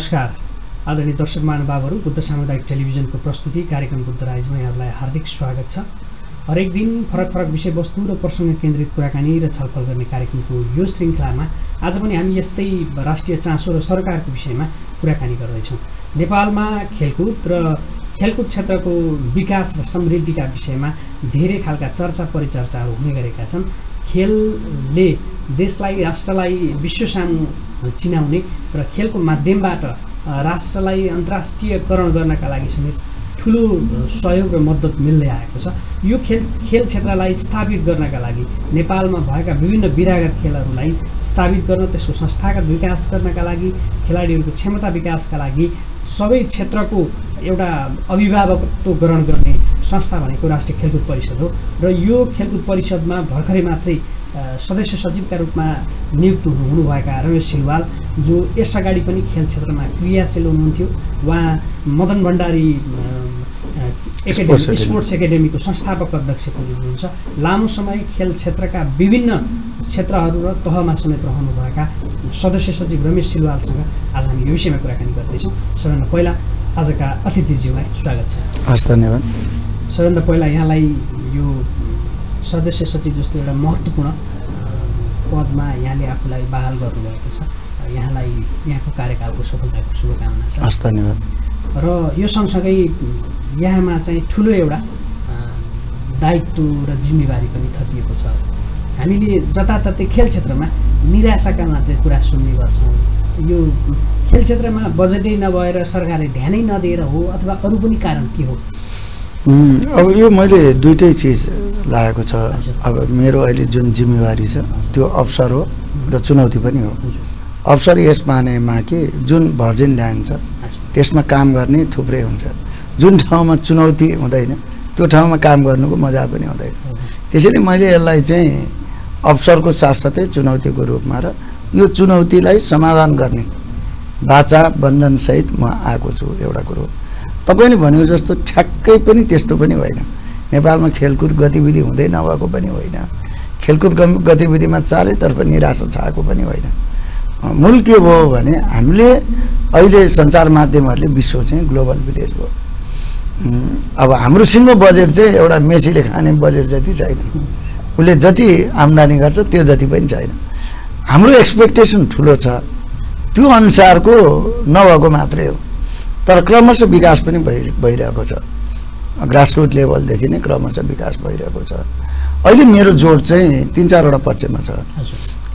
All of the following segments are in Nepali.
नमस्कार। आदरणीय दर्शक महानुभावहरू बुद्ध सामुदायिक टेलिभिजनको प्रस्तुति कार्यक्रम बुद्ध राइजमा यहाँहरूलाई हार्दिक स्वागत छ। हरेक दिन फरक फरक विषयवस्तु र प्रसङ्ग केन्द्रित कुराकानी र छलफल गर्ने कार्यक्रमको यो श्रृङ्खलामा आज पनि हामी यस्तै राष्ट्रिय चासो र सरकारको विषयमा कुराकानी गर्दैछौँ। नेपालमा खेलकुद र खेलकुद क्षेत्रको विकास र समृद्धिका विषयमा धेरै खालका चर्चा परिचर्चाहरू हुने गरेका छन्। खेलले देशलाई राष्ट्रलाई विश्व सामु चिनाउने र खेलको माध्यमबाट राष्ट्रलाई अन्तर्राष्ट्रियकरण गर्नका लागि समेत ठुलो सहयोग र मद्दत मिल्दै आएको छ। यो खेल खेल क्षेत्रलाई स्थापित गर्नका लागि नेपालमा भएका विभिन्न विरागत खेलहरूलाई स्थापित गर्न त्यसको संस्थागत विकास गर्नका लागि खेलाडीहरूको क्षमता विकासका लागि सबै क्षेत्रको एउटा अभिभावकत्व ग्रहण गर्ने संस्था भनेको राष्ट्रिय खेलकुद परिषद हो। र यो खेलकुद परिषदमा भर्खरै मात्रै सदस्य सचिवका रूपमा नियुक्त हुनुभएका रमेश सिलवाल जो यस अगाडि पनि खेल क्षेत्रमा क्रियाशील हुनुहुन्थ्यो उहाँ मदन भण्डारी एकाडेमी स्पोर्ट्स एकाडेमीको संस्थापक अध्यक्ष पनि हुनुहुन्छ। लामो समय खेल क्षेत्रका विभिन्न क्षेत्रहरू र तहमा समेत रहनुभएका सदस्य सचिव रमेश सिलवालसँग आज हामी यो विषयमा कुराकानी गर्दैछौँ। सबैभन्दा पहिला आजका अतिथिज्यूलाई स्वागत छ। हस् धन्यवाद। सबैभन्दा पहिला यहाँलाई यो सदस्य सचिव जस्तो एउटा महत्त्वपूर्ण पदमा यहाँले आफूलाई बहाल गर्नुभएको छ। यहाँलाई यहाँको कार्यकालको सफलताको शुभकामना छ। हस् धन्यवाद। र यो सँगसँगै यहाँमा चाहिँ ठुलो एउटा दायित्व र जिम्मेवारी पनि थपिएको छ। हामीले जताततै खेल क्षेत्रमा निराशाका मात्रै कुरा सुन्ने गर्छौँ। यो खेल क्षेत्रमा बजेटै नभएर सरकारले ध्यानै नदिएर हो अथवा अरू पनि कारण के हो? अब यो मैले दुइटै चिज लागेको छ। अब मेरो अहिले जुन जिम्मेवारी छ त्यो अवसर हो र चुनौती पनि हो। अवसर यस मानेमा कि जुन भर्जिन ल्यान्ड छ त्यसमा काम गर्ने थुप्रै हुन्छ। जुन ठाउँमा चुनौती हुँदैन त्यो ठाउँमा काम गर्नुको मजा पनि हुँदैन। त्यसैले मैले यसलाई चाहिँ अवसरको साथसाथै चुनौतीको रूपमा र यो चुनौतीलाई समाधान गर्ने बाचा बन्धनसहित म आएको छु एउटा कुरो। तपाईँले भनेको जस्तो ठ्याक्कै पनि त्यस्तो पनि होइन। नेपालमा खेलकुद गतिविधि हुँदै नभएको पनि होइन। खेलकुद गतिविधिमा चारैतर्फ निराशा छाएको पनि होइन। मूल के भयो भने हामीले अहिले सञ्चार माध्यमहरूले विश्व चाहिँ ग्लोबल भिलेज भयो। अब हाम्रो सिङ्गो बजेट चाहिँ एउटा मेसीले खाने बजेट जति छैन। उसले जति आम्दानी गर्छ त्यो जति पनि छैन। हाम्रो एक्सपेक्टेसन ठुलो छ। त्यो अनुसारको नभएको मात्रै हो। तर क्रमशः विकास पनि भइ भइरहेको छ। ग्रासरुट लेभलदेखि नै क्रमशः विकास भइरहेको छ। अहिले मेरो जोड चाहिँ तिन चारवटा पक्षमा छ।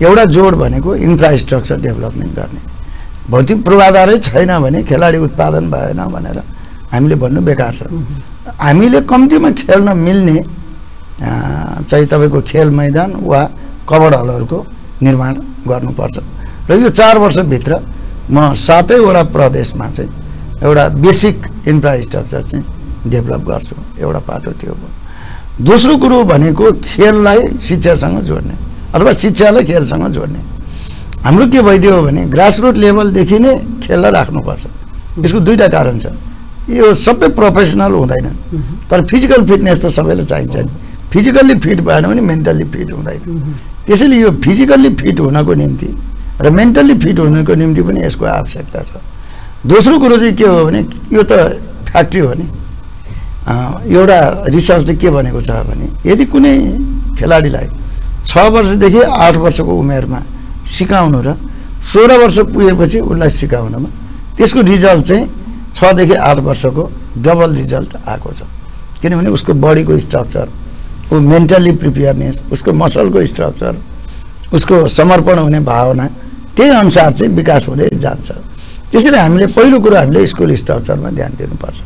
एउटा जोड भनेको इन्फ्रास्ट्रक्चर डेभलपमेन्ट गर्ने। भौतिक पूर्वाधारै छैन भने खेलाडी उत्पादन भएन भनेर हामीले भन्नु बेकार छ। हामीले कम्तीमा खेल्न मिल्ने चाहिँ तपाईँको खेल मैदान वा कबड हलहरूको निर्माण गर्नुपर्छ। र यो चार वर्षभित्र म सातैवटा प्रदेशमा चाहिँ एउटा बेसिक इन्फ्रास्ट्रक्चर चाहिँ डेभलप गर्छु। एउटा पाटो त्यो भयो। दोस्रो कुरो भनेको खेललाई शिक्षासँग जोड्ने अथवा शिक्षालाई खेलसँग जोड्ने। हाम्रो के भइदियो भने ग्रासरुट लेभलदेखि नै खेललाई राख्नुपर्छ। यसको दुईवटा कारण छ। यो सबै प्रोफेसनल हुँदैन। तर फिजिकल फिटनेस त सबैलाई चाहिन्छ नि। फिजिकल्ली फिट भएन भने मेन्टल्ली फिट हुँदैन। त्यसैले यो फिजिकल्ली फिट हुनको निम्ति र मेन्टल्ली फिट हुनुको निम्ति पनि यसको आवश्यकता छ। दोस्रो कुरो चाहिँ के हो भने यो त फ्याक्ट्री हो नि। एउटा रिसर्चले के भनेको छ भने यदि कुनै खेलाडीलाई छ वर्षदेखि आठ वर्षको उमेरमा सिकाउनु र सोह्र वर्ष पुगेपछि उसलाई सिकाउनुमा त्यसको रिजल्ट चाहिँ छदेखि आठ वर्षको डबल रिजल्ट आएको छ। किनभने उसको बडीको स्ट्रक्चर ऊ मेन्टल्ली प्रिपेयरनेस उसको मसलको स्ट्रक्चर उसको समर्पण हुने भावना त्यही अनुसार चाहिँ विकास हुँदै जान्छ। त्यसैले हामीले पहिलो कुरो हामीले स्कुल स्ट्रक्चरमा ध्यान दिनुपर्छ।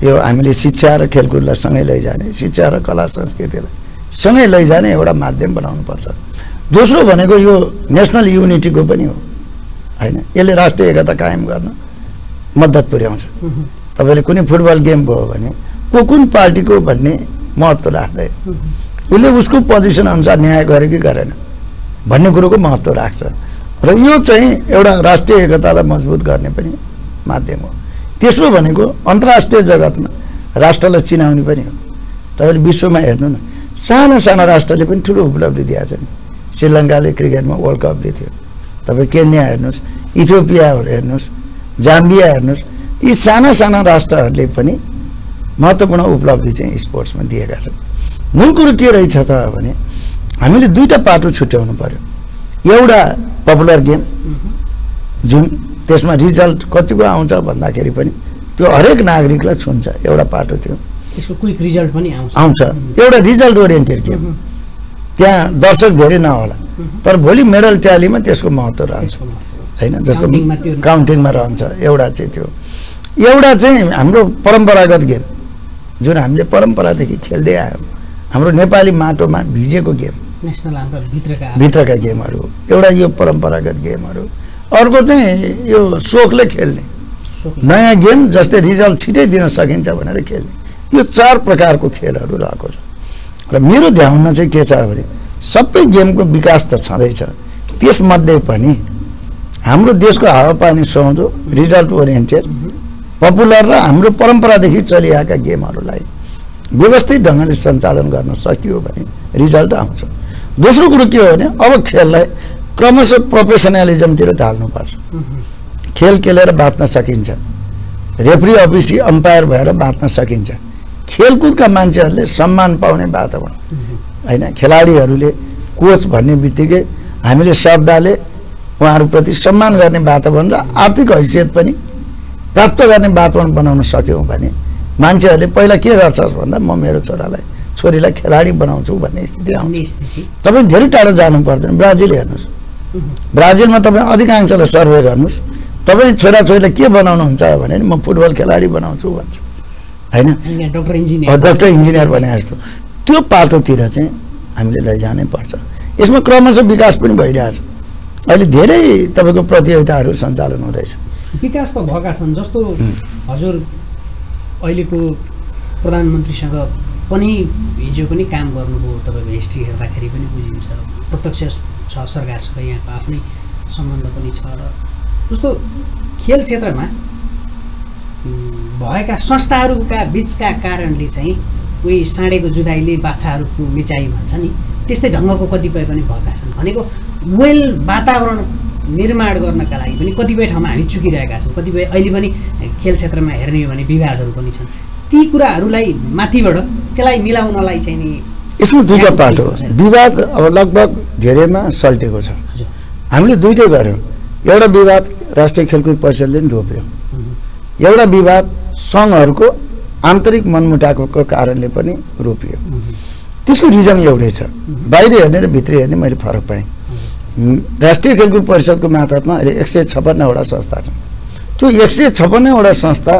यो हामीले शिक्षा र खेलकुदलाई सँगै लैजाने शिक्षा र कला संस्कृतिलाई सँगै लैजाने एउटा माध्यम बनाउनुपर्छ। दोस्रो भनेको यो नेसनल युनिटीको पनि हो। होइन? यसले राष्ट्रिय एकता कायम गर्न मद्दत पुर्याउँछ। तपाईँले कुनै फुटबल गेम भयो भने को कुन पार्टीको भन्ने महत्त्व राख्दैन उसले उसको पोजिसन अनुसार न्याय गर्यो कि गरेन भन्ने कुरोको महत्त्व राख्छ। र यो चाहिँ एउटा राष्ट्रिय एकतालाई मजबुत गर्ने पनि माध्यम हो। तेस्रो भनेको अन्तर्राष्ट्रिय जगतमा राष्ट्रलाई चिनाउने पनि हो। तपाईँले विश्वमा हेर्नु न साना साना राष्ट्रले पनि ठुलो उपलब्धि दिएको छ नि। श्रीलङ्काले क्रिकेटमा वर्ल्ड कप जित्यो। तपाईँ केन्या हेर्नुहोस् इथियोपिया हेर्नुहोस् जाम्बिया हेर्नुहोस् यी साना साना राष्ट्रहरूले पनि महत्त्वपूर्ण उपलब्धि चाहिँ स्पोर्ट्समा दिएका छन्। मूल कुरो के रहेछ त भने हामीले दुईवटा पाटो छुट्याउनु पर्यो। एउटा पपुलर गेम जुन त्यसमा रिजल्ट कतिको आउँछ भन्दाखेरि पनि त्यो हरेक नागरिकलाई छुन्छ एउटा पाटो त्यो। त्यसको क्विक रिजल्ट पनि आउँछ। आउँछ। एउटा रिजल्ट ओरिएन्टेड गेम त्यहाँ दर्शक धेरै नहोला। तर भोलि मेडल ट्यालीमा त्यसको महत्त्व रहन्छ। होइन जस्तो काउन्टिङमा रहन्छ। एउटा चाहिँ त्यो। एउटा चाहिँ हाम्रो परम्परागत गेम जुन हामीले परम्परादेखि खेल्दै आयौँ। हाम्रो नेपाली माटोमा भिजेको गेम भित्रका भित्रका गेमहरू एउटा यो परम्परागत गेमहरू। अर्को चाहिँ यो सोखले खेल्ने। नयाँ गेम जसले रिजल्ट छिटै दिन सकिन्छ भनेर खेल्ने। यो चार प्रकारको खेलहरू रहेको छ। र मेरो ध्यानमा चाहिँ के छ भने सबै गेमको विकास त छँदैछ। त्यसमध्ये पनि हाम्रो देशको हावापानी सुहाउँदो रिजल्ट ओरिएन्टेड पपुलर र हाम्रो परम्परादेखि चलिआएका गेमहरूलाई व्यवस्थित ढङ्गले सञ्चालन गर्न सकियो भने रिजल्ट आउँछ। दोस्रो कुरो के हो भने अब खेललाई क्रमशः प्रोफेसनलिजमतिर ढाल्नुपर्छ। खेल खेलेर बाँच्न सकिन्छ। रेफ्री अफिसी अम्पायर भएर बाँच्न सकिन्छ। खेलकुदका मान्छेहरूले सम्मान पाउने वातावरण। होइन खेलाडीहरूले कोच भन्ने बित्तिकै हामीले श्रद्धाले उहाँहरूप्रति सम्मान गर्ने वातावरण र आर्थिक हैसियत पनि प्राप्त गर्ने वातावरण बनाउन सक्यौँ भने मान्छेहरूले पहिला के गर्छस् भन्दा म मेरो छोरालाई छोरीलाई खेलाडी बनाउँछु भन्ने स्थिति आउँछ। तपाईँ धेरै टाढो जानु पर्दैन ब्राजिल हेर्नुहोस्। ब्राजिलमा तपाईँ अधिकांशलाई सर्वे गर्नुहोस्। तपाईँ छोराछोरीलाई के बनाउनुहुन्छ भने म फुटबल खेलाडी बनाउँछु भन्छ। होइन? डक्टर इन्जिनियर डक्टर इन्जिनियर भने जस्तो। त्यो पाटोतिर चाहिँ हामीले लैजानै पर्छ। यसमा क्रमशः विकास पनि भइरहेछ। अहिले धेरै तपाईँको प्रतियोगिताहरू सञ्चालन हुँदैछ। विकास त भएका छन् जस्तो हजुर अहिलेको प्रधानमन्त्रीसँग पनि हिजो पनि काम गर्नुभयो तपाईँको हिस्ट्री हेर्दाखेरि पनि बुझिन्छ। प्रत्यक्ष छ सरकारसँग यहाँको आफ्नै सम्बन्ध पनि छ र जस्तो खेल क्षेत्रमा भएका संस्थाहरूका बिचका कारणले चाहिँ उही साँडेको जुदाइले बाछाहरूको मिचाइ भन्छ नि त्यस्तै ढङ्गको कतिपय पनि भएका छन्। भनेको वेल वातावरण निर्माण गर्नका लागि पनि कतिपय ठाउँमा हामी चुकिरहेका छौँ। कतिपय अहिले पनि खेल क्षेत्रमा हेर्ने हो भने विवादहरू पनि छन्। ती कुराहरूलाई माथिबाट त्यसलाई मिलाउनलाई चाहिँ नि यसमा दुईवटा पाटो हो विवाद अब लगभग धेरैमा सल्टेको छ। हामीले दुइटै गऱ्यौँ एउटा विवाद राष्ट्रिय खेलकुद परिषदले पनि रोप्यो। एउटा विवाद सङ्घहरूको आन्तरिक मनमुटाको कारणले पनि रोपियो। त्यसको रिजन एउटै छ। बाहिर हेर्ने र भित्र हेर्ने मैले फरक पाएँ। राष्ट्रिय खेलकुद परिषदको मातहतमा अहिले एक सय छप्पन्नवटा संस्था छन्। त्यो एक सय छप्पन्नवटा संस्था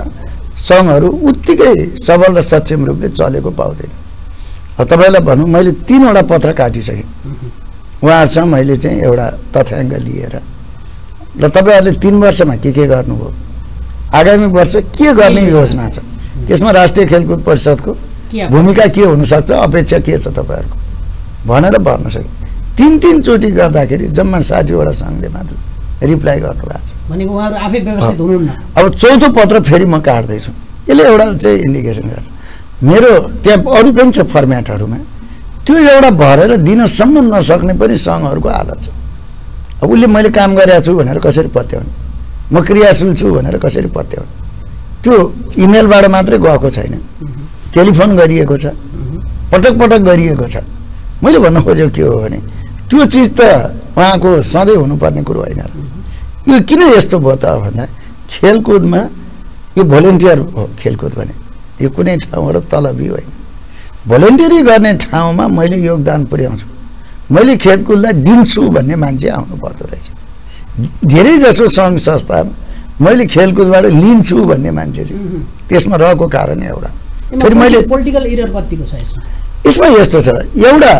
सङ्घहरू उत्तिकै सबल र सक्षम रूपले चलेको पाउँदैन। तपाईँलाई भनौँ मैले तिनवटा पत्र काटिसकेँ। उहाँहरूसँग मैले चाहिँ एउटा तथ्याङ्क लिएर र तपाईँहरूले तिन वर्षमा के के गर्नुभयो? आगामी वर्ष के गर्ने योजना छ? त्यसमा राष्ट्रिय खेलकुद परिषदको भूमिका के हुनसक्छ? अपेक्षा के छ तपाईँहरूको? भनेर भन्न सक्यो तिन तिनचोटि गर्दाखेरि जम्मा साठीवटा सङ्घले मात्र रिप्लाई गर्नुभएको छ। भनेको उहाँहरू आफै व्यवस्थित हुनुहुन्न। अब चौथो पत्र फेरि म काट्दैछु। यसले एउटा चाहिँ इन्डिकेसन गर्छ। मेरो त्यहाँ अरू पनि छ फर्मेटहरूमा त्यो एउटा भरेर दिनसम्म नसक्ने पनि सङ्घहरूको हालत छ। अब उसले मैले काम गरेको छु भनेर कसरी पत्याउने? म क्रियाशील छु भनेर कसरी पत्याउने? त्यो इमेलबाट मात्रै गएको छैन। टेलिफोन गरिएको छ। पटक पटक गरिएको छ। मैले भन्न खोजेको के हो भने त्यो चिज त उहाँको सधैँ हुनुपर्ने कुरो होइन र। यो किन यस्तो भयो त भन्दा खेलकुदमा यो भोलिन्टियर हो खेलकुद भने। यो कुनै ठाउँबाट तलबी होइन। भोलिन्टियरी गर्ने ठाउँमा मैले योगदान पुर्याउँछु। मैले खेलकुदलाई दिन्छु भन्ने मान्छे आउनु पर्दो रहेछ। धेरै जसो सङ्घ संस्थामा मैले खेलकुदबाट लिन्छु भन्ने मान्छे चाहिँ त्यसमा रहेको कारण एउटा। फेरि मैले पोलिटिकल इरर कतिको छ यसमा? यसमा यस्तो छ। एउटा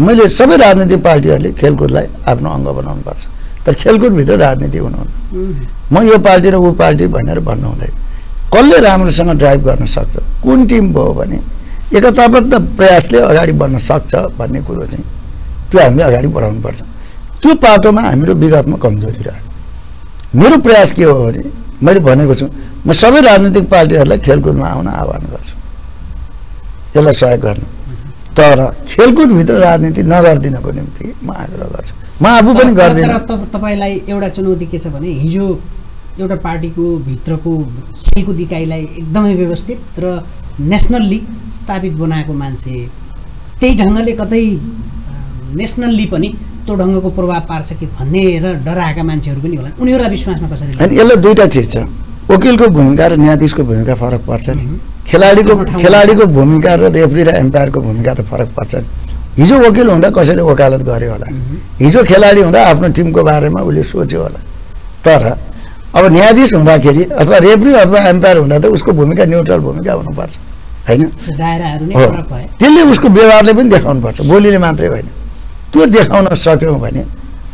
मैले सबै राजनीतिक पार्टीहरूले खेलकुदलाई आफ्नो अङ्ग बनाउनुपर्छ। तर खेलकुदभित्र राजनीति हुनुहुन्न। म यो पार्टी र ऊ पार्टी भनेर भन्नु हुँदैन कसले राम्रोसँग ड्राइभ गर्न सक्छ? कुन टिम भयो भने एकताबद्ध प्रयासले अगाडि बढ्न सक्छ भन्ने कुरो चाहिँ त्यो हामीले अगाडि बढाउनुपर्छ त्यो पाटोमा हाम्रो विगतमा कमजोरी रह्यो मेरो प्रयास के हो भने मैले भनेको छु म सबै राजनीतिक पार्टीहरूलाई खेलकुदमा आउन आह्वान गर्छु। यसलाई सहयोग गर्नु। तर खेलकुदभित्र राजनीति नगरिदिनको निम्ति म आग्रह गर्छु। म आफू पनि गर्दिनँ। तपाईँलाई एउटा चुनौती के छ भने हिजो एउटा पार्टीको भित्रको खेलकुद इकाइलाई एकदमै व्यवस्थित र नेसनल्ली स्थापित बनाएको मान्छे त्यही ढङ्गले कतै नेसनल्ली पनि त्यो ढङ्गको प्रभाव पार्छ कि भन्ने र डराएका मान्छेहरू पनि होला। उनीहरूलाई विश्वासमा कसरी होइन यसलाई दुईवटा चिज छ। वकिलको भूमिका र न्यायाधीशको भूमिका फरक पर्छ नि खेलाडीको। खेलाडीको भूमिका र रेफ्री र एम्पायरको भूमिका त फरक पर्छ नि हिजो वकिल हुँदा कसैले वकालत गर्यो होला। हिजो खेलाडी हुँदा आफ्नो टिमको बारेमा उसले सोच्यो होला। तर अब न्यायाधीश हुँदाखेरि अथवा रेफ्री अथवा एम्पायर हुँदा त उसको भूमिका न्युट्रल भूमिका हुनुपर्छ होइन? हो। त्यसले उसको व्यवहारले पनि देखाउनुपर्छ बोलीले मात्रै होइन। त्यो देखाउन सक्यौँ भने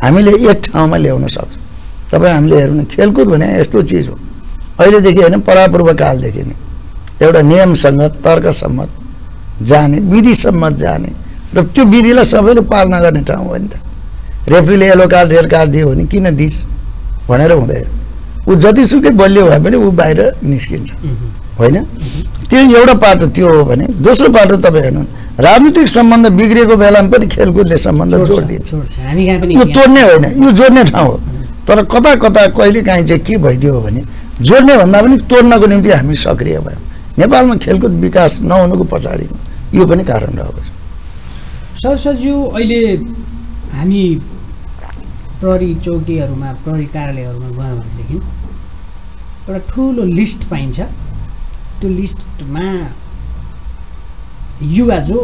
हामीले एक ठाउँमा ल्याउन सक्छौँ। तपाईँ हामीले हेर्नु खेलकुद भने यस्तो चिज हो। अहिलेदेखि होइन परापूर्व कालदेखि नै। एउटा नियमसँग तर्कसम्मत जाने विधिसम्मत जाने र त्यो विधिलाई सबैले पालना गर्ने ठाउँ हो नि त। रेफ्रीले येलो कार्ड रेड कार्ड दियो भने किन दिस भनेर हुँदैन। ऊ जतिसुकै बलियो भए पनि ऊ बाहिर निस्किन्छ। होइन? त्यो एउटा पाटो त्यो हो भने दोस्रो पाटो तपाईँ हेर्नु। राजनीतिक सम्बन्ध बिग्रिएको बेलामा पनि खेलकुदले सम्बन्ध जोड दिन्छ यो तोड्ने होइन। यो जोड्ने ठाउँ हो। तर कता कता कहिले काहीँ चाहिँ के भइदियो भने जोड्ने भन्दा पनि तोड्नको निम्ति हामी सक्रिय भयौँ। नेपालमा खेलकुद विकास नहुनुको पछाडि यो पनि कारण रहेको छ सरस्वतीज्यू अहिले हामी प्रहरी चौकीहरूमा प्रहरी कार्यालयहरूमा गयौँ भनेदेखि एउटा ठुलो लिस्ट पाइन्छ। त्यो लिस्टमा युवा जो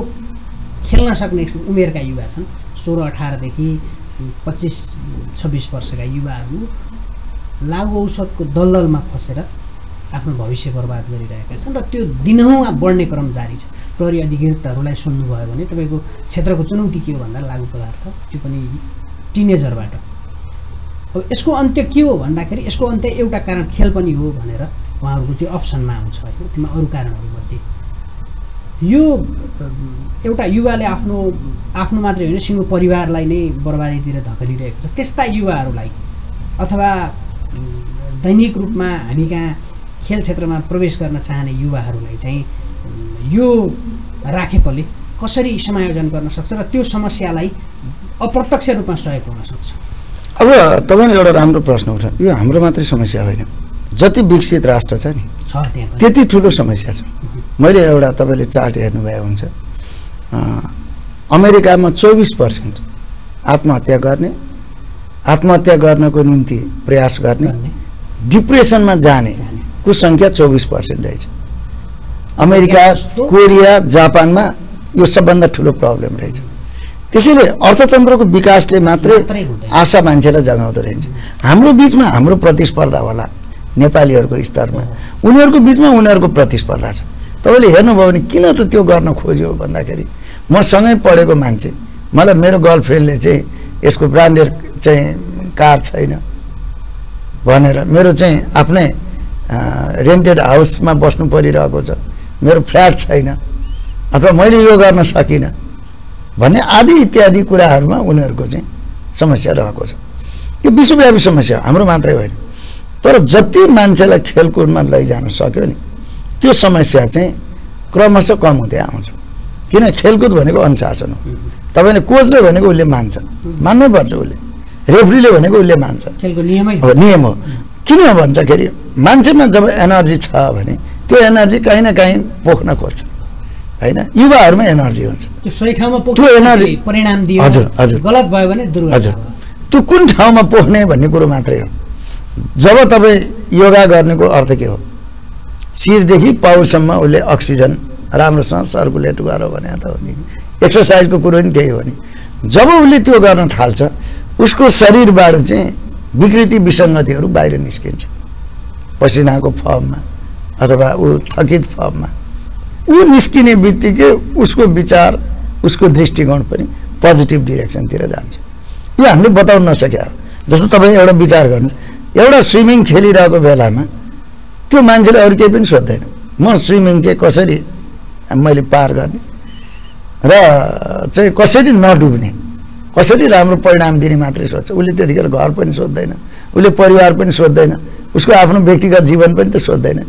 खेल्न सक्ने उमेरका युवा छन् सोह्र अठारदेखि पच्चिस छब्बिस वर्षका युवाहरू लागु औषधको दलदलमा फसेर आफ्नो भविष्य बर्बाद गरिरहेका छन् र त्यो दिनहुँ बढ्ने क्रम जारी छ। प्रहरी अधिकृतहरूलाई सुन्नुभयो भने तपाईँको क्षेत्रको चुनौती के हो भन्दा लागु पदार्थ त्यो पनि टिनेजरबाट। अब यसको अन्त्य के हो भन्दाखेरि यसको अन्त्य एउटा कारण खेल पनि हो भनेर उहाँहरूको त्यो अप्सनमा आउँछ होइन त्यसमा अरू कारणहरूमध्ये यो एउटा युवाले आफ्नो आफ्नो मात्रै होइन सिङ्गो परिवारलाई नै बर्बादीतिर धकेलिरहेको छ। त्यस्ता युवाहरूलाई अथवा दैनिक रूपमा हामी कहाँ खेल क्षेत्रमा प्रवेश गर्न चाहने युवाहरूलाई चाहिँ यो राखेपले कसरी समायोजन गर्न सक्छ र त्यो समस्यालाई अप्रत्यक्ष रूपमा सहयोग हुन सक्छ? अब तपाईँले एउटा राम्रो प्रश्न उठा यो हाम्रो मात्रै समस्या होइन। जति विकसित राष्ट्र छ नि त्यति ठुलो समस्या छ। मैले एउटा तपाईँले चार्ट हेर्नुभएको हुन्छ। अमेरिकामा चौबिस पर्सेन्ट आत्महत्या गर्ने आत्महत्या गर्नको निम्ति प्रयास गर्ने डिप्रेसनमा जाने जाने। को सङ्ख्या चौबिस पर्सेन्ट रहेछ। अमेरिका? कोरिया जापानमा यो सबभन्दा ठुलो प्रब्लम रहेछ त्यसैले अर्थतन्त्रको विकासले मात्रै। आशा मान्छेलाई जगाउँदो रहेछ हाम्रो बिचमा हाम्रो प्रतिस्पर्धा होला नेपालीहरूको स्तरमा उनीहरूको बिचमा उनीहरूको प्रतिस्पर्धा छ तपाईँले हेर्नुभयो भने किन त त्यो गर्न खोज्यो भन्दाखेरि म सँगै पढेको मान्छे मलाई मेरो गर्लफ्रेन्डले चाहिँ यसको ब्रान्डेड चाहिँ कार छैन भनेर मेरो चाहिँ आफ्नै रेन्टेड हाउसमा बस्नु परिरहेको छ मेरो फ्ल्याट छैन अथवा मैले यो गर्न सकिनँ भन्ने आदि इत्यादि कुराहरूमा उनीहरूको चाहिँ समस्या रहेको छ। यो विश्वव्यापी समस्या हाम्रो मात्रै होइन। तर जति मान्छेलाई खेलकुदमा लैजान सक्यो नि त्यो समस्या चाहिँ क्रमशः कम हुँदै आउँछ। किन खेलकुद भनेको अनुशासन हो। तपाईँले कोचले भनेको उसले मान्छ मान्नै पर्छ उसले। रेफ्रीले भनेको उसले मान्छ। नियमै हो। नियम हो। किन भन्दाखेरि मान्छेमा जब एनर्जी छ भने त्यो एनर्जी कहीँ न कहीँ पोख्न खोज्छ। होइन? युवाहरूमा एनर्जी हुन्छ। त्यो एनर्जी- परिणाम दियो। हजुर, हजुर। गलत भयो भने हजुर। त्यो कुन ठाउँमा पोख्ने भन्ने कुरो मात्रै हो। जब तपाईँ योगा गर्नेको अर्थ के हो? शिरदेखि पाउसम्म उसले अक्सिजन राम्रोसँग सर्कुलेट गर भने त हो नि। एक्सर्साइजको कुरो नि त्यही हो नि। जब उसले त्यो गर्न थाल्छ उसको शरीरबाट चाहिँ विकृति विसङ्गतिहरू बाहिर निस्किन्छ। पसिनाको फर्ममा अथवा ऊ थकित फर्ममा। ऊ निस्किने बित्तिकै उसको विचार उसको दृष्टिकोण पनि पोजिटिभ डिरेक्सनतिर जान्छ। यो हामीले बताउन नसक्या। जस्तो तपाईँ एउटा विचार गर्नु एउटा स्विमिङ खेलिरहेको बेलामा त्यो मान्छेले अरू केही पनि सोध्दैन। म स्विमिङ चाहिँ कसरी मैले पार गर्ने र चाहिँ कसरी नडुब्ने कसरी राम्रो परिणाम दिने मात्रै सोध्छ। उसले त्यतिखेर घर पनि सोध्दैन उसले परिवार पनि सोध्दैन उसको आफ्नो व्यक्तिगत जीवन पनि त सोध्दैन।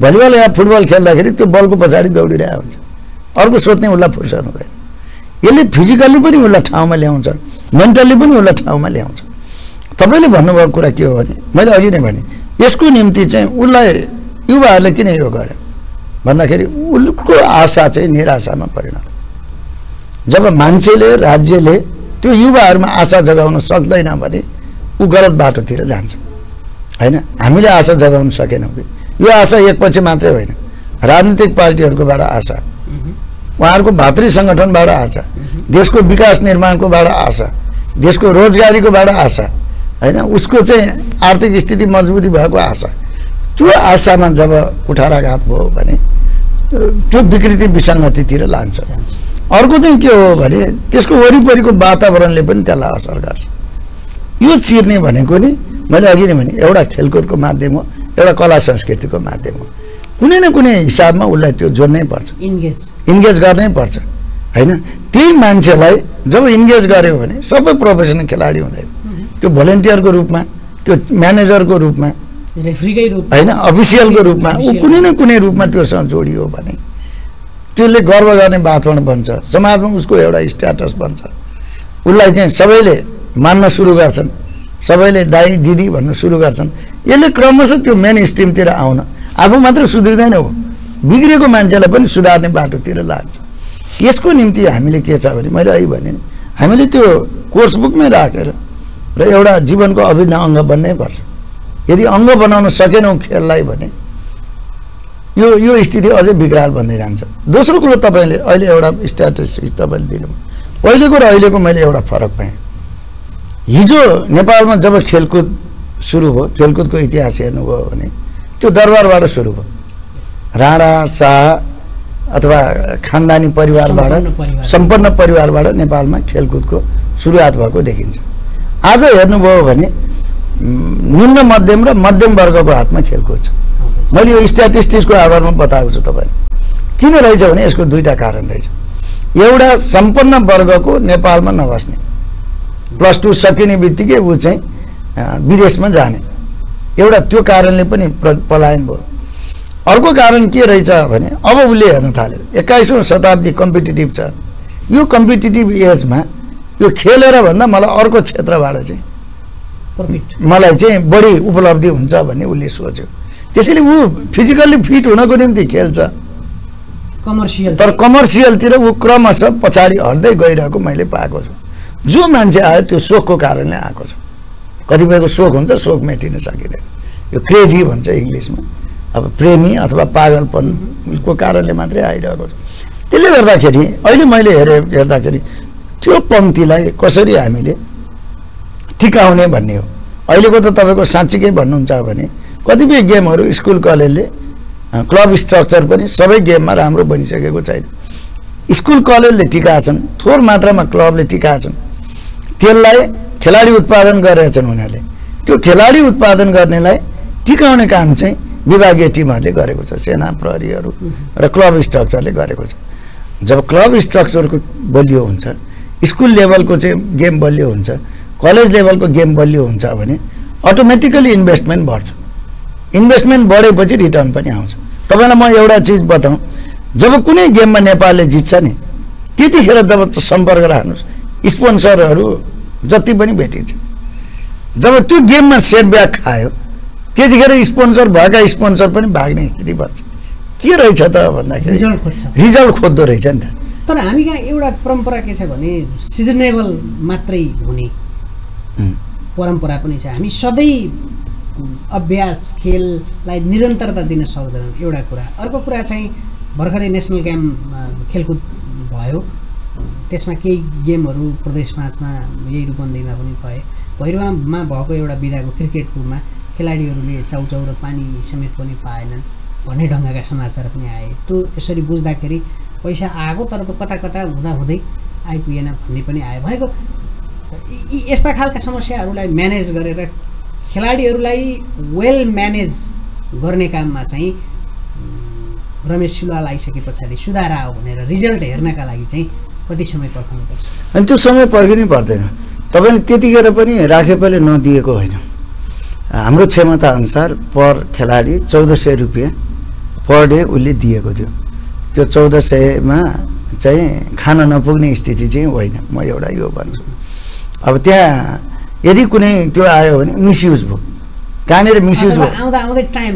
भलिबल या फुटबल खेल्दाखेरि त्यो बलको पछाडि दौडिरहेको हुन्छ। अर्को सोध्ने उसलाई फुर्सद हुँदैन। यसले फिजिकल्ली पनि उसलाई ठाउँमा ल्याउँछ मेन्टल्ली पनि उसलाई ठाउँमा ल्याउँछ। तपाईँले भन्नुभएको कुरा के हो भने मैले अघि नै भने यसको निम्ति चाहिँ उसलाई युवाहरूले किन यो गर्यो भन्दाखेरि उसको आशा चाहिँ निराशामा परिणत। जब मान्छेले राज्यले त्यो युवाहरूमा आशा जगाउन सक्दैन भने ऊ गलत बाटोतिर जान्छ। होइन? हामीले आशा जगाउन सकेनौँ कि? यो आशा एकपछि मात्रै होइन। राजनीतिक पार्टीहरूकोबाट आशा। उहाँहरूको भातृ सङ्गठनबाट आशा। देशको विकास निर्माणकोबाट आशा। देशको रोजगारीकोबाट आशा। होइन उसको चाहिँ आर्थिक स्थिति मजबुती भएको आशा। त्यो आशामा जब कुठाराघात भयो भने त्यो विकृति विसङ्गतितिर लान्छ। अर्को चाहिँ के हो भने त्यसको वरिपरिको वातावरणले पनि त्यसलाई असर गर्छ। यो चिर्ने भनेको नि मैले अघि नै भने एउटा खेलकुदको माध्यम हो। एउटा कला संस्कृतिको माध्यम हो। कुनै न कुनै हिसाबमा उसलाई त्यो जोड्नै पर्छ। इन्गेज इन्गेज गर्नै पर्छ। होइन? त्यही मान्छेलाई जब इन्गेज गर्यो भने सबै प्रोफेसनल खेलाडी हुँदैन। त्यो भोलिन्टियरको रूपमा त्यो म्यानेजरको रूपमा होइन? अफिसियलको रूपमा। ऊ कुनै न कुनै रूपमा त्योसँग जोडियो भने त्यसले गर्व गर्ने वातावरण बन्छ। समाजमा उसको एउटा स्ट्याटस बन्छ। उसलाई चाहिँ सबैले मान्न सुरु गर्छन्। सबैले दाई दिदी भन्नु सुरु गर्छन्। यसले क्रमशः त्यो मेन स्ट्रिमतिर आउन। आफू मात्र सुध्रिँदैन हो। बिग्रेको मान्छेलाई पनि सुधार्ने बाटोतिर लाग्छ यसको निम्ति हामीले के छ भने मैले अहिले भने हामीले त्यो कोर्स बुकमै राखेर र एउटा जीवनको अभिन्न अङ्ग बन्नै पर्छ। यदि अङ्ग बनाउन सकेनौँ खेललाई भने यो यो स्थिति अझै विकराल भन्दै जान्छ दोस्रो कुरो तपाईँले अहिले एउटा स्ट्याटिस्टिक्स तपाईँले दिनुभयो। पहिलेको र अहिलेको मैले एउटा फरक पाएँ। हिजो नेपालमा जब खेलकुद सुरु भयो खेलकुदको इतिहास हेर्नुभयो भने त्यो दरबारबाट सुरु भयो। राणा शाह अथवा खानदानी परिवारबाट सम्पन्न परिवार। सम्पन्न परिवारबाट नेपालमा खेलकुदको सुरुवात भएको देखिन्छ। आज हेर्नुभयो भने निम्न मध्यम र मध्यम वर्गको हातमा खेलकुद छ। मैले यो स्ट्याटिस्टिक्सको आधारमा बताएको छु तपाईँलाई। किन रहेछ भने यसको दुईवटा कारण रहेछ। एउटा सम्पन्न वर्गको नेपालमा नबस्ने। प्लस टू सकिने बित्तिकै ऊ चाहिँ विदेशमा जाने। एउटा त्यो कारणले पनि पलायन भयो। अर्को कारण के रहेछ भने अब उसले हेर्न थाल्यो एक्काइसौँ शताब्दी कम्पिटिटिभ छ। यो कम्पिटिटिभ एजमा यो खेलेर भन्दा मलाई अर्को क्षेत्रबाट चाहिँ मलाई चाहिँ बढी उपलब्धि हुन्छ भन्ने उसले सोच्यो। त्यसैले ऊ फिजिकल्ली फिट हुनको निम्ति खेल्छ। कमर्सियल तर कमर्सियलतिर ऊ क्रमशः पछाडि हट्दै गइरहेको मैले पाएको छु। जो मान्छे आयो त्यो सोखको कारणले आएको छ। कतिपयको सोख हुन्छ सोख मेटिन सकिँदैन। यो क्रेजी भन्छ इङ्ग्लिसमा। अब प्रेमी अथवा पागलपनको कारणले मात्रै आइरहेको छ। त्यसले गर्दाखेरि अहिले मैले हेरेँ हेर्दाखेरि त्यो पङ्क्तिलाई कसरी हामीले टिकाउने भन्ने हो। अहिलेको त तपाईँको साँच्चीकै भन्नुहुन्छ भने कतिपय गेमहरू स्कुल कलेजले क्लब स्ट्रक्चर पनि सबै गेममा राम्रो बनिसकेको छैन। स्कुल कलेजले टिकाएछन् थोर मात्रामा क्लबले टिकाएछन्। त्यसलाई खेलाडी उत्पादन गरेछन् उनीहरूले। त्यो खेलाडी उत्पादन गर्नेलाई टिकाउने काम चाहिँ विभागीय टिमहरूले गरेको छ सेना प्रहरीहरू र क्लब स्ट्रक्चरले गरेको छ। जब क्लब स्ट्रक्चरको बलियो हुन्छ स्कुल लेभलको चाहिँ गेम बलियो हुन्छ कलेज लेभलको गेम बलियो हुन्छ भने अटोमेटिकली इन्भेस्टमेन्ट बढ्छ। इन्भेस्टमेन्ट बढेपछि रिटर्न पनि आउँछ। तपाईँलाई म एउटा चिज बताउँ जब कुनै गेममा नेपालले जित्छ नि त्यतिखेर जब सम्पर्क राख्नुहोस्। स्पोन्सरहरू जति पनि भेटिन्छ। जब त्यो गेममा सेटब्याक खायो त्यतिखेर स्पोन्सर भएका स्पोन्सर पनि भाग्ने स्थिति बन्छ के रहेछ त भन्दाखेरि रिजल्ट खोज्छ। रिजल्ट खोज्दो रहेछ नि त। तर हामी कहाँ एउटा परम्परा के छ भने सिजनेबल मात्रै हुने. परम्परा पनि छ। हामी सधैँ अभ्यास खेललाई निरन्तरता दिन सक्दैनौँ। एउटा कुरा। अर्को कुरा चाहिँ भर्खरै नेसनल गेम खेलकुद भयो। त्यसमा केही गेमहरू प्रदेश पाँचमा यही रूपन्देहीमा पनि भए। भैरवामा भएको एउटा विधाको क्रिकेटकोमा खेलाडीहरूले चाउचाउ र पानी समेत पनि पाएनन् भन्ने ढङ्गका समाचार पनि आए। त्यो यसरी बुझ्दाखेरि पैसा आएको तर त कता कता हुँदा हुँदै आइपुगेन भन्ने पनि आयो। भनेको यस्ता खालका समस्याहरूलाई म्यानेज गरेर खेलाडीहरूलाई वेल म्यानेज गर्ने काममा चाहिँ रमेश सिलवाल आइसके पछाडि सुधार आओ भनेर रिजल्ट हेर्नका लागि चाहिँ कति समय पर्खनुपर्छ अनि त्यो समय पर्खिनै पर्दैन। तपाईँले त्यतिखेर पनि राखेपले नदिएको होइन। हाम्रो क्षमता अनुसार पर खेलाडी चौध सय रुपियाँ पर डे उसले दिएको थियो। त्यो चौध सयमा चाहिँ खान नपुग्ने स्थिति चाहिँ होइन। म एउटा यो भन्छु। अब त्यहाँ यदि कुनै त्यो आयो भने मिसयुज भयो। कहाँनिर मिसयुज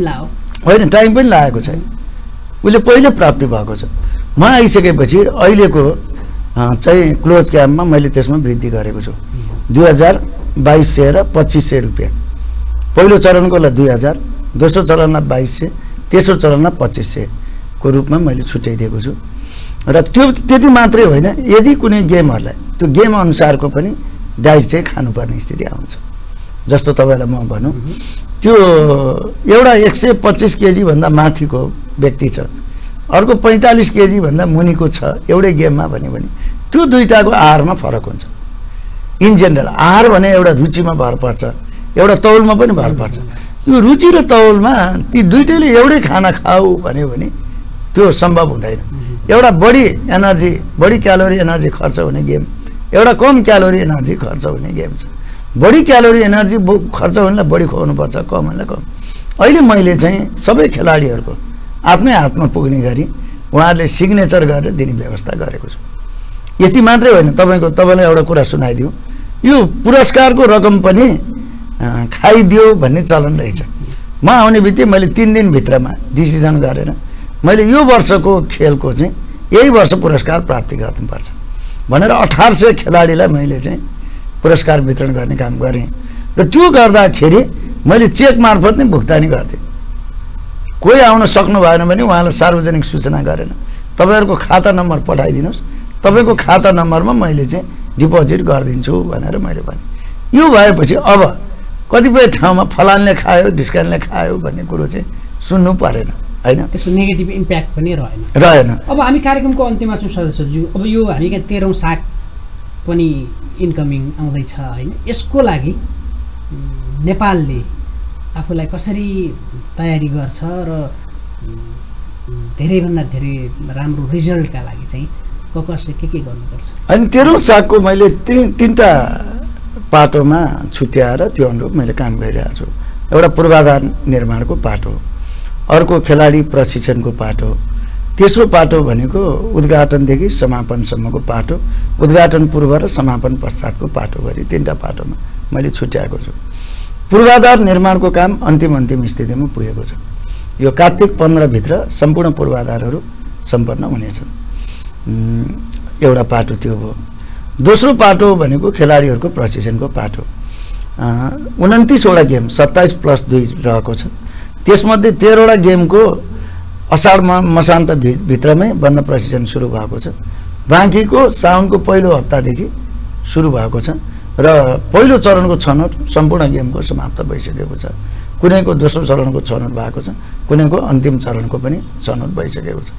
लाओ। होइन टाइम पनि लागेको छैन। उसले पहिले प्राप्ति भएको छ। म आइसकेपछि अहिलेको चाहिँ क्लोज क्याम्पमा मैले त्यसमा वृद्धि गरेको छु। दुई हजार बाइस सय र पच्चिस सय रुपियाँ। पहिलो चरणकोलाई दुई हजार दोस्रो चरणलाई बाइस सय तेस्रो चरणलाई पच्चिस सयको रूपमा मैले छुट्याइदिएको छु। र त्यो त्यति मात्रै होइन यदि कुनै गेमहरूलाई त्यो गेम अनुसारको पनि डाइट चाहिँ खानुपर्ने स्थिति आउँछ। जस्तो तपाईँलाई म भनौँ त्यो एउटा एक सय पच्चिस केजीभन्दा माथिको व्यक्ति छ अर्को पैँतालिस केजीभन्दा मुनिको छ एउटै गेममा भन्यो भने त्यो दुइटाको आहारमा फरक हुन्छ। इन जेनरल आहार भने एउटा रुचिमा भर पर्छ एउटा तौलमा पनि भर पर्छ। त्यो रुचि र तौलमा ती दुइटैले एउटै खाना खाऊ भन्यो भने त्यो सम्भव हुँदैन। एउटा बढी एनर्जी बढी क्यालोरी एनर्जी खर्च हुने गेम एउटा कम क्यालोरी एनर्जी खर्च हुने गेम छ। बढी क्यालोरी एनर्जी खर्च हुनेलाई बढी खुवाउनुपर्छ कम हुनेलाई कम। अहिले मैले चाहिँ सबै खेलाडीहरूको आफ्नै हातमा पुग्ने गरी उहाँहरूले सिग्नेचर गरेर दिने व्यवस्था गरेको छु। यति मात्रै होइन तपाईँको तपाईँलाई एउटा कुरा सुनाइदिउँ। यो पुरस्कारको रकम पनि खाइदियो भन्ने चलन रहेछ। म आउने बित्तिकै मैले तिन दिनभित्रमा डिसिजन गरेर मैले यो वर्षको खेलको चाहिँ यही वर्ष पुरस्कार प्राप्ति गर्नुपर्छ। भनेर अठार सय खेलाडीलाई मैले चाहिँ पुरस्कार वितरण गर्ने काम गरेँ। र त्यो गर्दाखेरि मैले चेक मार्फत नै भुक्तानी गर्थेँ कोही आउन सक्नु भएन भने उहाँलाई सार्वजनिक सूचना गरेन। तपाईँहरूको खाता नम्बर पठाइदिनुहोस्। तपाईँको खाता नम्बरमा मैले चाहिँ डिपोजिट गरिदिन्छु भनेर मैले भनेँ। यो भएपछि अब कतिपय ठाउँमा फलानले खायो ढिस्कानले खायो भन्ने कुरो चाहिँ सुन्नु परेन होइन? त्यसको नेगेटिभ इम्प्याक्ट पनि रहेन। रहेन। अब हामी कार्यक्रमको अन्त्यमा छौँ सदस्यज्यू। अब यो हामी कहाँ तेह्रौँ साग पनि इन्कमिङ आउँदैछ होइन? यसको लागि नेपालले आफूलाई कसरी तयारी गर्छ र धेरैभन्दा धेरै राम्रो रिजल्टका लागि चाहिँ कसले के के गर्नुपर्छ? अनि तेह्रौँ सागको मैले तिन तिनवटा पाटोमा छुट्याएर त्यो अनुरूप मैले काम गरिरहेको छु। एउटा पूर्वाधार निर्माणको पाटो अर्को खेलाडी प्रशिक्षणको पाटो तेस्रो पाटो भनेको उद्घाटनदेखि समापनसम्मको पाटो उद्घाटन पूर्व र समापन पश्चातको पाटो गरी तिनवटा पाटोमा मैले छुट्याएको छु। पूर्वाधार निर्माणको काम अन्तिम अन्तिम स्थितिमा पुगेको छ। यो कार्तिक पन्ध्रभित्र सम्पूर्ण पूर्वाधारहरू सम्पन्न हुनेछन्। एउटा पाटो त्यो भयो दोस्रो पाटो भनेको खेलाडीहरूको प्रशिक्षणको पाटो उन्तिसवटा गेम सत्ताइस प्लस दुई रहेको छ। त्यसमध्ये तेह्रवटा गेमको असाढ म मसान्त भित्रमै बन्द प्रशिक्षण सुरु भएको छ। बाँकीको साउनको पहिलो हप्तादेखि सुरु भएको छ। र पहिलो चरणको छनौट सम्पूर्ण गेमको समाप्त भइसकेको छ। कुनैको दोस्रो चरणको छनौट भएको छ कुनैको अन्तिम चरणको पनि छनौट भइसकेको छ।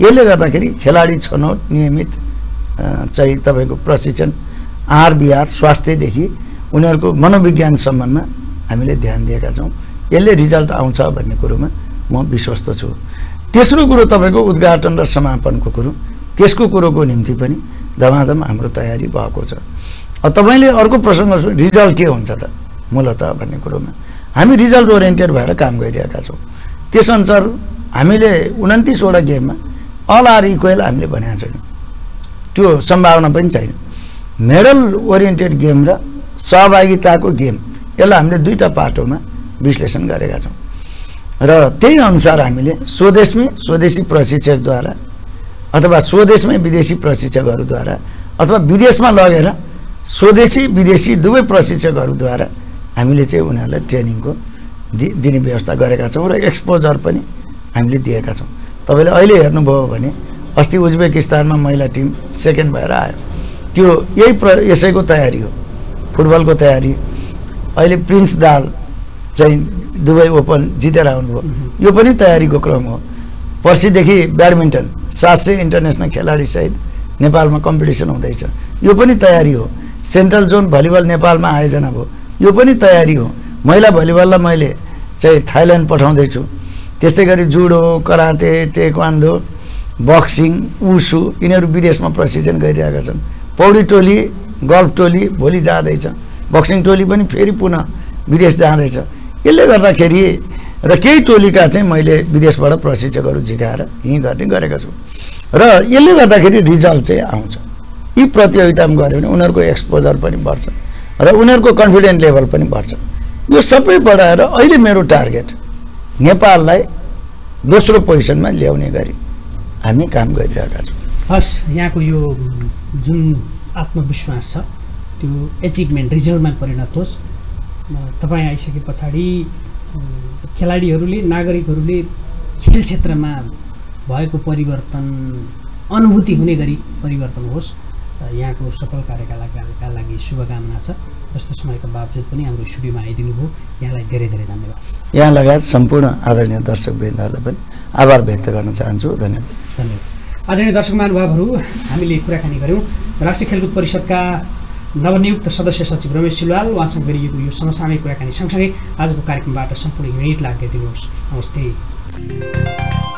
यसले गर्दाखेरि खेलाडी छनौट नियमित चाहिँ तपाईँको प्रशिक्षण आहार विहार स्वास्थ्यदेखि उनीहरूको मनोविज्ञान सम्बन्धमा हामीले ध्यान दिएका छौँ। यसले रिजल्ट आउँछ भन्ने कुरोमा म विश्वस्त छु। तेस्रो कुरो तपाईँको उद्घाटन र समापनको कुरो। त्यसको कुरोको निम्ति पनि धमाधम हाम्रो तयारी भएको छ। तपाईँले अर्को प्रसङ्ग रिजल्ट के हुन्छ त? मूलत भन्ने कुरोमा। हामी रिजल्ट ओरिएन्टेड भएर काम गरिरहेका छौँ। त्यसअनुसार हामीले उन्तिसवटा गेममा अल आर इक्वेल हामीले भनेका छैनौँ। त्यो सम्भावना पनि छैन। मेडल ओरिएन्टेड गेम र सहभागिताको गेम यसलाई हामीले दुईवटा पाटोमा विश्लेषण गरेका छौँ। र त्यही अनुसार हामीले स्वदेशमै स्वदेशी प्रशिक्षकद्वारा अथवा स्वदेशमै विदेशी प्रशिक्षकहरूद्वारा अथवा विदेशमा लगेर स्वदेशी विदेशी दुवै प्रशिक्षकहरूद्वारा हामीले चाहिँ उनीहरूलाई ट्रेनिङको दि दिने व्यवस्था गरेका छौँ र एक्सपोजर पनि हामीले दिएका छौँ। तपाईँले अहिले हेर्नुभयो भने अस्ति उज्बेकिस्तानमा महिला टिम सेकेन्ड भएर आयो। त्यो यही प्र यसैको तयारी हो। फुटबलको तयारी। अहिले प्रिन्स दाल चाहिँ दुबई ओपन जितेर आउनुभयो। यो पनि तयारीको क्रम हो। पर्सिदेखि ब्याडमिन्टन सात सय इन्टरनेसनल खेलाडीसहित नेपालमा कम्पिटिसन हुँदैछ। यो पनि तयारी हो। सेन्ट्रल जोन भलिबल नेपालमा आयोजना भयो। यो पनि तयारी हो। महिला भलिबललाई मैले चाहिँ थाइल्यान्ड पठाउँदैछु। त्यस्तै गरी जुडो कराते तेक्वान्डो बक्सिङ उसु यिनीहरू विदेशमा प्रशिक्षण गरिरहेका छन्। पौडी टोली गल्फ टोली भोलि जाँदैछ। बक्सिङ टोली पनि फेरि पुनः विदेश जाँदैछ। यसले गर्दाखेरि र केही टोलीका चाहिँ मैले विदेशबाट प्रशिक्षकहरू झिकाएर यहीँ गर्ने गरेका छु। र यसले गर्दाखेरि रिजल्ट चाहिँ आउँछ। यी प्रतियोगितामा गऱ्यो भने उनीहरूको एक्सपोजर पनि बढ्छ र उनीहरूको कन्फिडेन्ट लेभल पनि बढ्छ। यो सबै बढाएर अहिले मेरो टार्गेट नेपाललाई दोस्रो पोजिसनमा ल्याउने गरी हामी काम गरिरहेका छौँ। हस् यहाँको यो जुन आत्मविश्वास छ त्यो एचिभमेन्ट रिजल्टमा परिणत होस्। तपाईँ आइसके पछाडि खेलाडीहरूले नागरिकहरूले खेल क्षेत्रमा भएको परिवर्तन अनुभूति हुने गरी परिवर्तन होस्। यहाँको सफल कार्यकालका लागि शुभकामना छ। जस्तो समयको बावजुद पनि हाम्रो स्टुडियोमा आइदिनु भयो यहाँलाई धेरै धेरै धन्यवाद। यहाँ लगायत सम्पूर्ण आदरणीय दर्शकवृन्दहरूलाई पनि आभार व्यक्त गर्न चाहन्छु। धन्यवाद। धन्यवाद। आदरणीय दर्शक महानुभावहरू हामीले कुराकानी गऱ्यौँ राष्ट्रिय खेलकुद परिषदका नवनियुक्त सदस्य सचिव रमेश सिलवाल उहाँसँग गरिएको यो समसामयिक कुराकानी सँगसँगै आजको कार्यक्रमबाट सम्पूर्ण युनिटलाई आज्ञा दिनुहोस् नमस्ते।